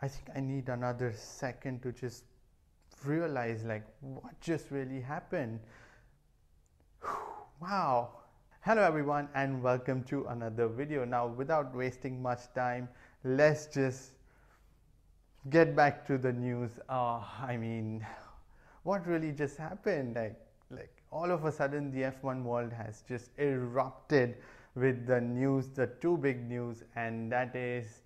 I think I need another second to just realize like what just really happened. wow. Hello everyone and welcome to another video. Now without wasting much time, let's just get back to the news. Uh, I mean, what really just happened? Like, like all of a sudden the F1 world has just erupted with the news, the two big news, and that is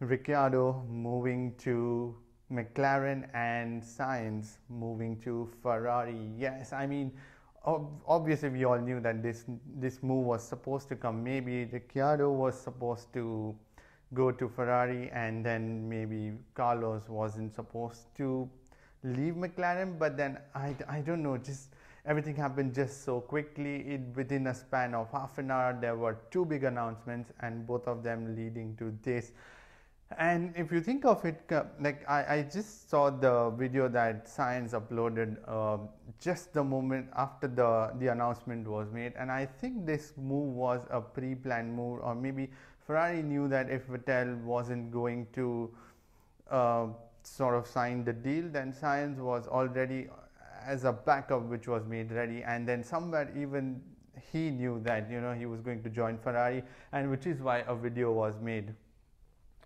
Ricciardo moving to McLaren and Sainz moving to Ferrari. Yes, I mean, ob- obviously we all knew that this this move was supposed to come. Maybe Ricciardo was supposed to go to Ferrari, and then maybe Carlos wasn't supposed to leave McLaren. But then I, I don't know, just everything happened just so quickly. It within a span of half an hour, there were two big announcements, and both of them leading to this. And if you think of it, like I, I just saw the video that Sainz uploaded uh, just the moment after the, the announcement was made. And I think this move was a pre planned move, or maybe Ferrari knew that if Vettel wasn't going to uh, sort of sign the deal, then Sainz was already as a backup which was made ready. And then somewhere even he knew that you know he was going to join Ferrari, and which is why a video was made.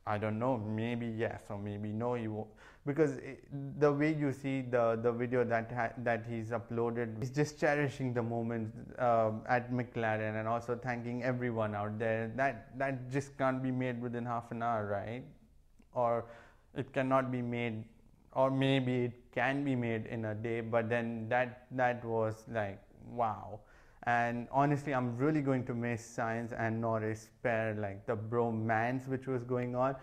I don't know, maybe yes or maybe no. You because it, the way you see the the video that ha- that he's uploaded, he's just cherishing the moment uh, at McLaren and also thanking everyone out there. That that just can't be made within half an hour, right? Or it cannot be made, or maybe it can be made in a day. But then that that was like wow and honestly, I'm really going to miss Sainz and Norris pair, like the bromance which was going on.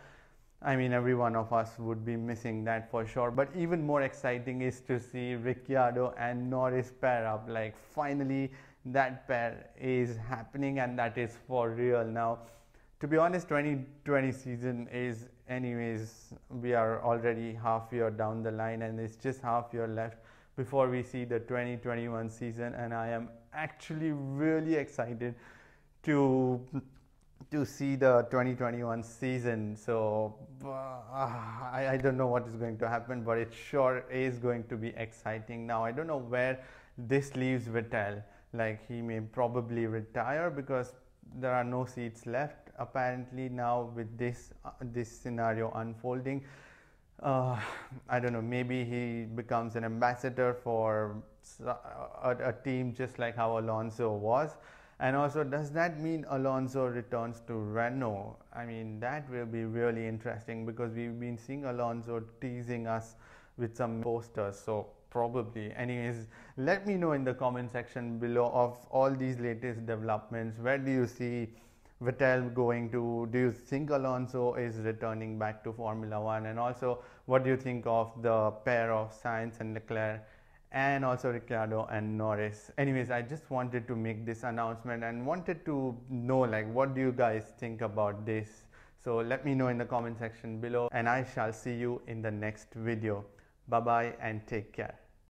I mean, every one of us would be missing that for sure. But even more exciting is to see Ricciardo and Norris pair up. Like, finally, that pair is happening and that is for real now. To be honest, 2020 season is, anyways, we are already half year down the line and it's just half year left before we see the 2021 season and I am actually really excited to to see the 2021 season. So uh, I, I don't know what is going to happen but it sure is going to be exciting. Now I don't know where this leaves Vettel. Like he may probably retire because there are no seats left apparently now with this uh, this scenario unfolding uh, I don't know, maybe he becomes an ambassador for a, a, team just like how Alonso was. And also, does that mean Alonso returns to Renault? I mean, that will be really interesting because we've been seeing Alonso teasing us with some posters. So, probably. Anyways, let me know in the comment section below of all these latest developments. Where do you see Vettel going to? Do you think Alonso is returning back to Formula One? And also, what do you think of the pair of Sainz and Leclerc? And also Ricciardo and Norris. Anyways, I just wanted to make this announcement and wanted to know like what do you guys think about this? So let me know in the comment section below and I shall see you in the next video. Bye bye and take care.